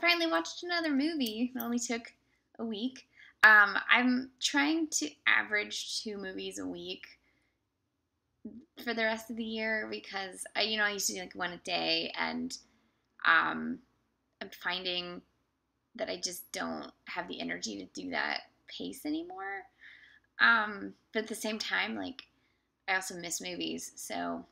finally watched another movie. It only took a week. Um, I'm trying to average two movies a week for the rest of the year because I, you know, I used to do like one a day, and um, I'm finding that I just don't have the energy to do that pace anymore. Um, but at the same time, like I also miss movies, so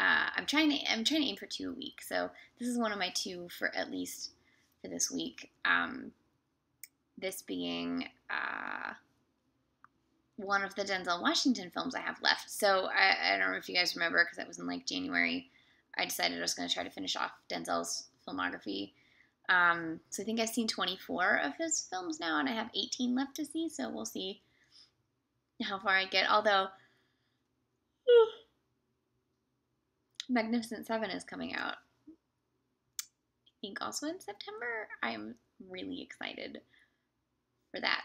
uh, I'm trying to I'm trying to aim for two a week. So this is one of my two for at least for this week. Um, this being uh, one of the Denzel Washington films I have left. So I, I don't know if you guys remember because that was in like January. I decided I was going to try to finish off Denzel's filmography. Um, so I think I've seen 24 of his films now, and I have 18 left to see. So we'll see how far I get. Although Magnificent Seven is coming out. I think also in September. I am really excited for that.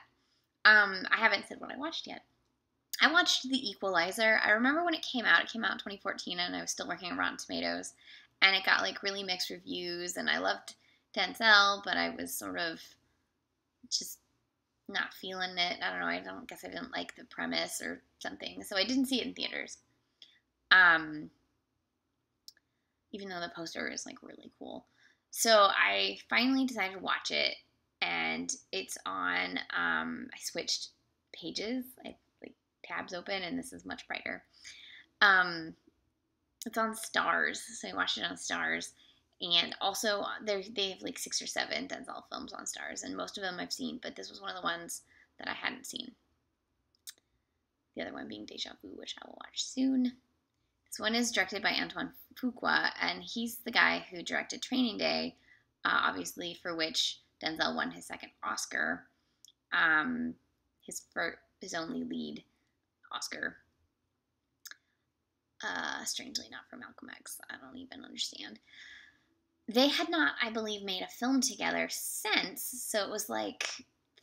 Um, I haven't said what I watched yet. I watched The Equalizer. I remember when it came out. It came out in 2014, and I was still working on Rotten Tomatoes, and it got like really mixed reviews. And I loved Denzel, but I was sort of just not feeling it. I don't know. I don't guess I didn't like the premise or something, so I didn't see it in theaters. Um, even though the poster is like really cool. So I finally decided to watch it, and it's on. Um, I switched pages. I like tabs open, and this is much brighter. Um, it's on Starz, so I watched it on Starz, and also they have like six or seven Denzel films on Starz, and most of them I've seen, but this was one of the ones that I hadn't seen. The other one being Deja Vu, which I will watch soon. This one is directed by Antoine Fuqua, and he's the guy who directed Training Day, uh, obviously for which Denzel won his second Oscar, um, his first, his only lead Oscar. Uh, strangely, not for Malcolm X. I don't even understand. They had not, I believe, made a film together since, so it was like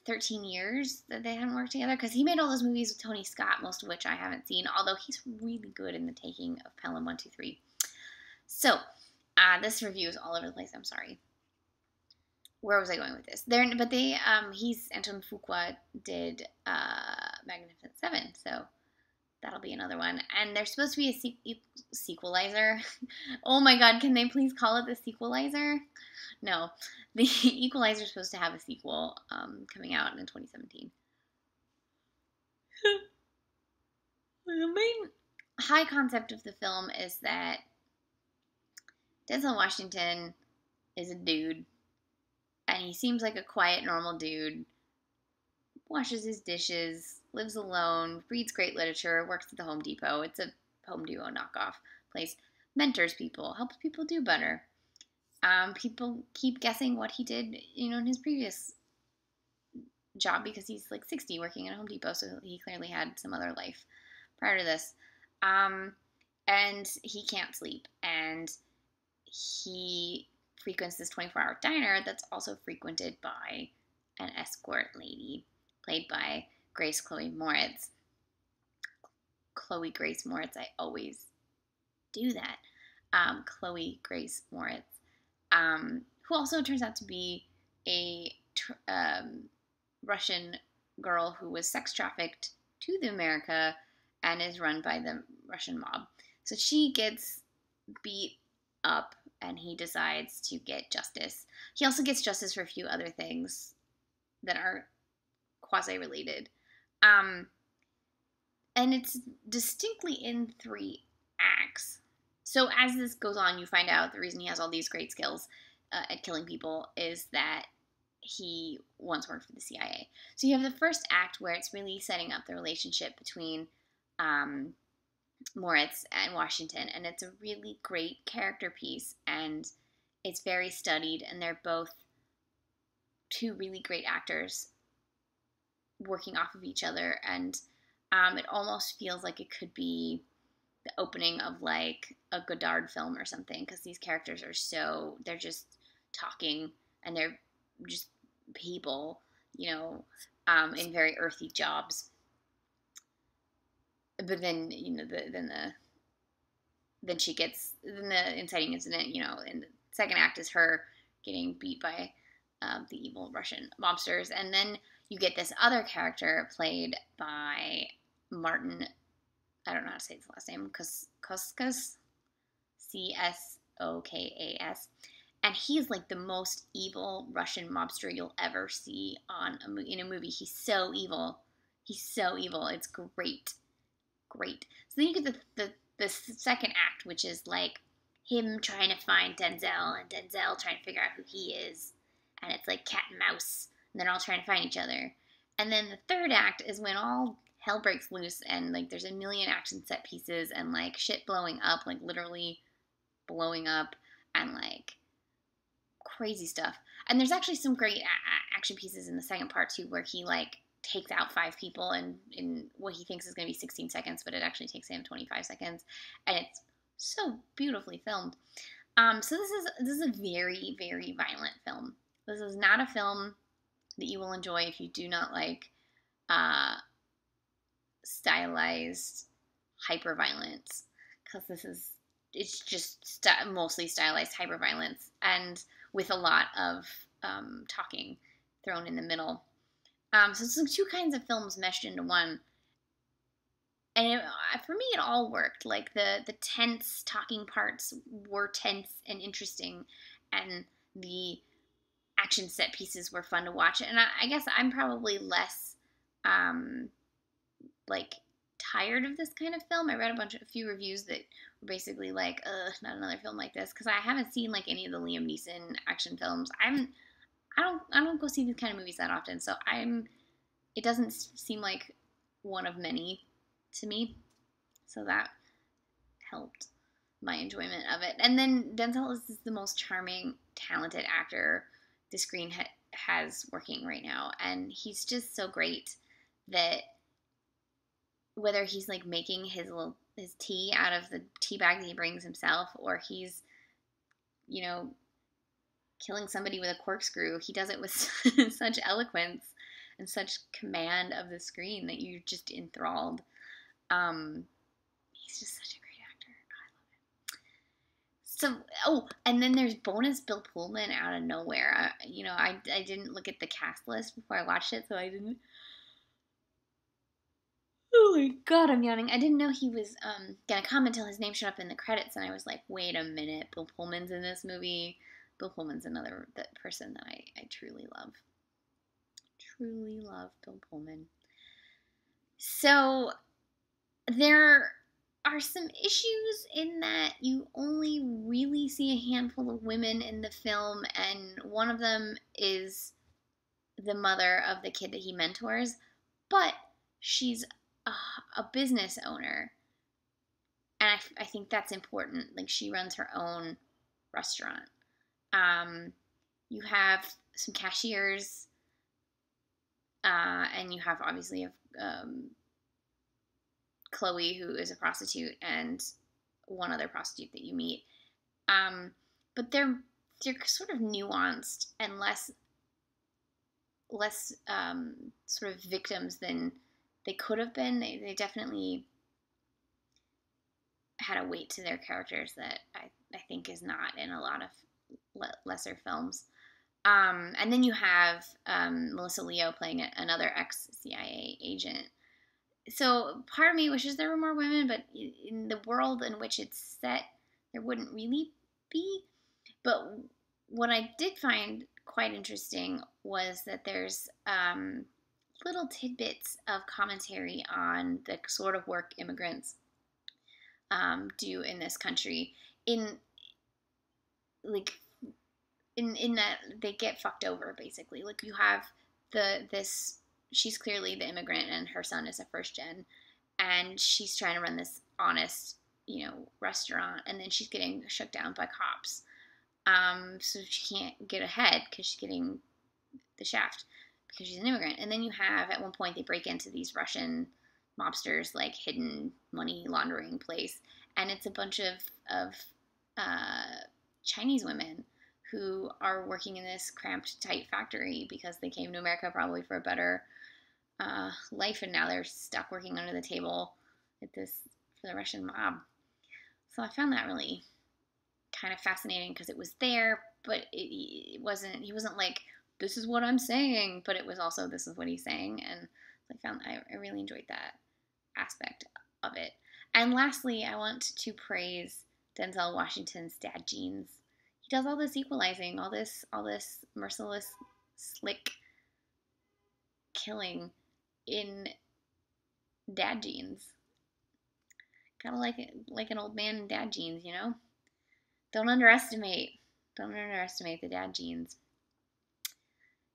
13 years that they hadn't worked together because he made all those movies with Tony Scott, most of which I haven't seen, although he's really good in the taking of Pelham 123. So, uh, this review is all over the place. I'm sorry where was I going with this? There, but they, um, he's Anton Fuqua did uh, Magnificent Seven, so that'll be another one. And there's supposed to be a se- sequelizer. oh my God, can they please call it the sequelizer? No, the Equalizer is supposed to have a sequel um, coming out in 2017. the main high concept of the film is that Denzel Washington is a dude and he seems like a quiet, normal dude. Washes his dishes, lives alone, reads great literature, works at the Home Depot. It's a Home Depot knockoff place. Mentors people, helps people do better. Um, people keep guessing what he did, you know, in his previous job because he's like 60 working at a Home Depot, so he clearly had some other life prior to this. Um, and he can't sleep, and he frequents this 24 hour diner that's also frequented by an escort lady played by Grace Chloe Moretz. Chloe Grace Moretz, I always do that. Um, Chloe Grace Moretz, um, who also turns out to be a um, Russian girl who was sex trafficked to the America and is run by the Russian mob. So she gets beat up and he decides to get justice. He also gets justice for a few other things that are quasi related. Um, and it's distinctly in three acts. So as this goes on, you find out the reason he has all these great skills uh, at killing people is that he once worked for the CIA. So you have the first act where it's really setting up the relationship between um, Moretz and Washington, and it's a really great character piece, and it's very studied, and they're both two really great actors working off of each other, and um, it almost feels like it could be the opening of like a Godard film or something, because these characters are so they're just talking and they're just people, you know, um, in very earthy jobs but then you know the then the then she gets then the inciting incident you know in the second act is her getting beat by um, the evil Russian mobsters. And then you get this other character played by Marton, I don't know how to say his last name, Csokas, C S O K A S. And he's like the most evil Russian mobster you'll ever see on a, in a movie. He's so evil. He's so evil. It's great. Great. So then you get the, the, the second act, which is like him trying to find Denzel and Denzel trying to figure out who he is. And it's like cat and mouse. And they're all trying to find each other. And then the third act is when all hell breaks loose and like there's a million action set pieces and like shit blowing up, like literally blowing up and like crazy stuff. And there's actually some great a- action pieces in the second part too, where he like takes out five people in in what he thinks is going to be 16 seconds, but it actually takes him 25 seconds, and it's so beautifully filmed. Um, so this is this is a very very violent film. This is not a film that you will enjoy if you do not like uh, stylized hyper violence, because this is it's just st- mostly stylized hyper violence and with a lot of um, talking thrown in the middle. Um, so it's two kinds of films meshed into one. And it, uh, for me it all worked. Like the the tense talking parts were tense and interesting and the action set pieces were fun to watch and i, I guess i'm probably less um like tired of this kind of film i read a bunch of a few reviews that were basically like ugh not another film like this because i haven't seen like any of the liam neeson action films i'm i don't i don't go see these kind of movies that often so i'm it doesn't seem like one of many to me. So that helped my enjoyment of it. And then Denzel is the most charming, talented actor the screen ha- has working right now. And he's just so great that whether he's like making his little his tea out of the tea bag that he brings himself or he's you know killing somebody with a corkscrew he does it with such eloquence and such command of the screen that you're just enthralled um, he's just such a great actor. I love him. So, oh, and then there's bonus Bill Pullman out of nowhere. I, you know, I, I didn't look at the cast list before I watched it, so I didn't. Oh my god, I'm yawning. I didn't know he was um, gonna come until his name showed up in the credits, and I was like, wait a minute, Bill Pullman's in this movie. Bill Pullman's another that person that I, I truly love. Truly love Bill Pullman. So there are some issues in that you only see a handful of women in the film, and one of them is the mother of the kid that he mentors, but she's a, a business owner. And I, I, think that's important. Like, she runs her own restaurant. Um, you have some cashiers, uh, and you have obviously a um, Chloe, who is a prostitute, and one other prostitute that you meet. Um, but they're they're sort of nuanced and less less um, sort of victims than they could have been. They, they definitely had a weight to their characters that I, I think is not in a lot of le- lesser films. Um, and then you have um, Melissa Leo playing another ex CIA agent so part of me wishes there were more women, but in the world in which it's set, there wouldn't really be. But what I did find quite interesting was that there's um, little tidbits of commentary on the sort of work immigrants um, do in this country. In like in in that they get fucked over basically. Like you have the this she's clearly the immigrant and her son is a first gen and she's trying to run this honest you know restaurant and then she's getting shut down by cops um, so she can't get ahead because she's getting the shaft because she's an immigrant and then you have at one point they break into these russian mobsters like hidden money laundering place and it's a bunch of of uh, chinese women who are working in this cramped tight factory because they came to america probably for a better uh, life, and now they're stuck working under the table at this for the Russian mob. So I found that really kind of fascinating because it was there, but it, it wasn't. He wasn't like this is what I'm saying, but it was also this is what he's saying, and I found I, I really enjoyed that aspect of it. And lastly, I want to praise Denzel Washington's dad jeans. He does all this equalizing, all this, all this merciless, slick killing in dad jeans. Kind of like like an old man in dad jeans, you know. Don't underestimate. Don't underestimate the dad jeans.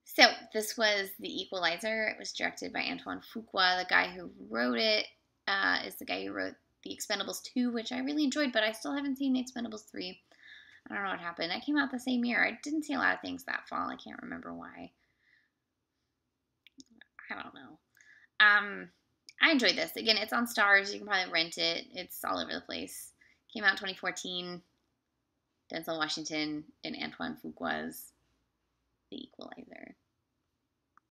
So this was The Equalizer. It was directed by Antoine Fuqua. The guy who wrote it uh, is the guy who wrote The Expendables 2, which I really enjoyed, but I still haven't seen The Expendables 3. I don't know what happened. I came out the same year. I didn't see a lot of things that fall. I can't remember why. I don't know. Um, I enjoyed this. Again, it's on Starz. You can probably rent it. It's all over the place. Came out 2014. Denzel Washington and Antoine Fuqua's The Equalizer.